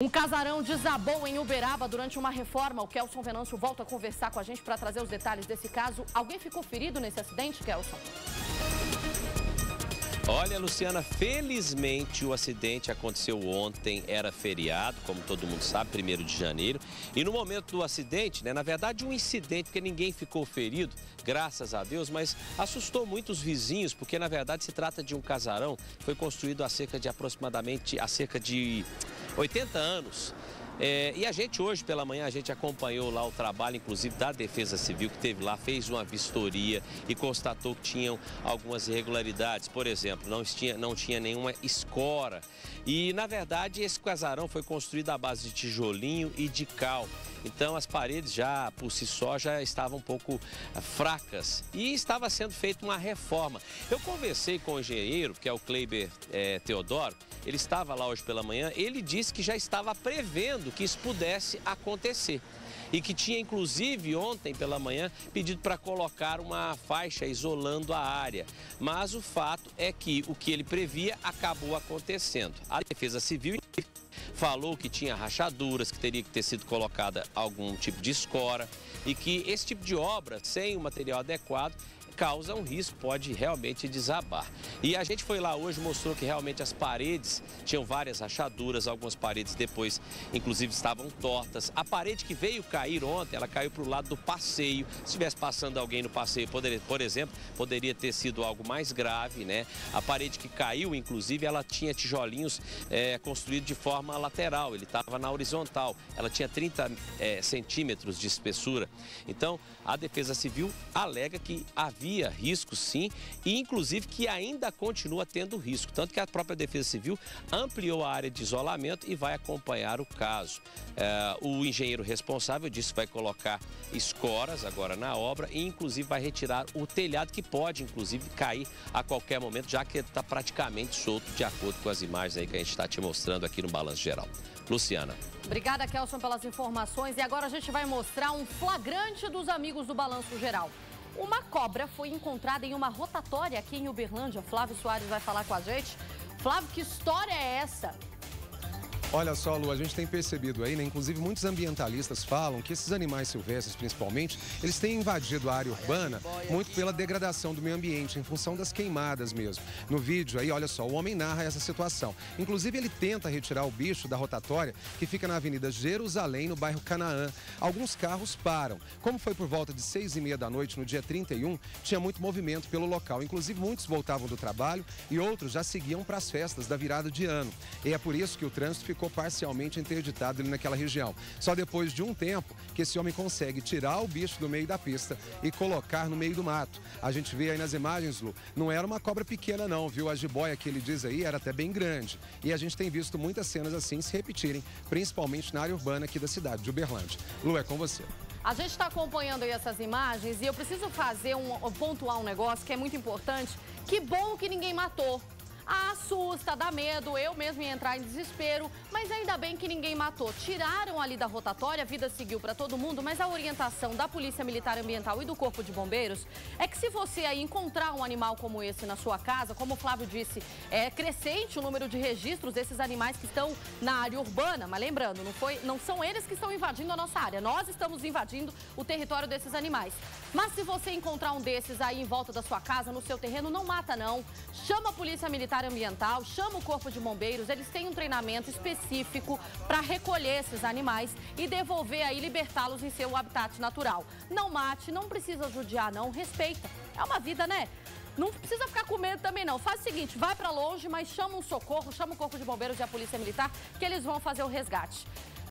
Um casarão desabou em Uberaba durante uma reforma. O Kelson Venâncio volta a conversar com a gente para trazer os detalhes desse caso. Alguém ficou ferido nesse acidente, Kelson? Olha, Luciana, felizmente o acidente aconteceu ontem, era feriado, como todo mundo sabe, 1 de janeiro. E no momento do acidente, né, na verdade um incidente, porque ninguém ficou ferido, graças a Deus, mas assustou muito os vizinhos, porque na verdade se trata de um casarão, foi construído há cerca de aproximadamente, há cerca de 80 anos. É, e a gente hoje pela manhã, a gente acompanhou lá o trabalho, inclusive da Defesa Civil, que teve lá, fez uma vistoria e constatou que tinham algumas irregularidades. Por exemplo, não tinha, não tinha nenhuma escora. E, na verdade, esse casarão foi construído à base de tijolinho e de cal. Então, as paredes já, por si só, já estavam um pouco ah, fracas e estava sendo feita uma reforma. Eu conversei com o engenheiro, que é o Kleiber é, Teodoro, ele estava lá hoje pela manhã, ele disse que já estava prevendo que isso pudesse acontecer e que tinha inclusive ontem pela manhã pedido para colocar uma faixa isolando a área. Mas o fato é que o que ele previa acabou acontecendo. A Defesa Civil falou que tinha rachaduras, que teria que ter sido colocada algum tipo de escora e que esse tipo de obra sem o material adequado causa um risco, pode realmente desabar. E a gente foi lá hoje, mostrou que realmente as paredes tinham várias rachaduras, algumas paredes depois, inclusive, estavam tortas. A parede que veio cair ontem, ela caiu para o lado do passeio. Se estivesse passando alguém no passeio, poderia, por exemplo, poderia ter sido algo mais grave, né? A parede que caiu, inclusive, ela tinha tijolinhos é, construídos de forma lateral, ele estava na horizontal. Ela tinha 30 é, centímetros de espessura. Então, a Defesa Civil alega que havia havia risco sim, e inclusive que ainda continua tendo risco. Tanto que a própria Defesa Civil ampliou a área de isolamento e vai acompanhar o caso. É, o engenheiro responsável disse que vai colocar escoras agora na obra e inclusive vai retirar o telhado que pode inclusive cair a qualquer momento, já que está praticamente solto de acordo com as imagens aí que a gente está te mostrando aqui no Balanço Geral. Luciana. Obrigada, Kelson, pelas informações. E agora a gente vai mostrar um flagrante dos amigos do Balanço Geral. Uma cobra foi encontrada em uma rotatória aqui em Uberlândia. Flávio Soares vai falar com a gente. Flávio, que história é essa? Olha só, Lu, a gente tem percebido aí, né? Inclusive, muitos ambientalistas falam que esses animais silvestres, principalmente, eles têm invadido a área urbana muito pela degradação do meio ambiente, em função das queimadas mesmo. No vídeo aí, olha só, o homem narra essa situação. Inclusive, ele tenta retirar o bicho da rotatória que fica na Avenida Jerusalém, no bairro Canaã. Alguns carros param. Como foi por volta de seis e meia da noite, no dia 31, tinha muito movimento pelo local. Inclusive, muitos voltavam do trabalho e outros já seguiam para as festas da virada de ano. E é por isso que o trânsito ficou ficou parcialmente interditado ali naquela região. Só depois de um tempo que esse homem consegue tirar o bicho do meio da pista e colocar no meio do mato. A gente vê aí nas imagens, Lu, não era uma cobra pequena não, viu? A jiboia que ele diz aí era até bem grande. E a gente tem visto muitas cenas assim se repetirem, principalmente na área urbana aqui da cidade de Uberlândia. Lu, é com você. A gente está acompanhando aí essas imagens e eu preciso fazer um pontuar um negócio que é muito importante. Que bom que ninguém matou assusta, dá medo, eu mesmo ia entrar em desespero, mas ainda bem que ninguém matou. Tiraram ali da rotatória, a vida seguiu para todo mundo, mas a orientação da Polícia Militar Ambiental e do Corpo de Bombeiros é que se você aí encontrar um animal como esse na sua casa, como o Flávio disse, é crescente o número de registros desses animais que estão na área urbana, mas lembrando, não, foi, não são eles que estão invadindo a nossa área, nós estamos invadindo o território desses animais. Mas se você encontrar um desses aí em volta da sua casa, no seu terreno, não mata não. Chama a Polícia Militar Ambiental, chama o Corpo de Bombeiros, eles têm um treinamento específico para recolher esses animais e devolver aí, libertá-los em seu habitat natural. Não mate, não precisa judiar não, respeita. É uma vida, né? Não precisa ficar com medo também não. Faz o seguinte, vai para longe, mas chama um socorro, chama o Corpo de Bombeiros e a Polícia Militar, que eles vão fazer o resgate.